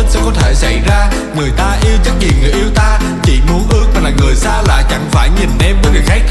thích sẽ có thể xảy ra. Người ta yêu chắc gì người yêu ta, Chỉ muốn ước mình là người xa lạ, Chẳng phải nhìn em với người khác.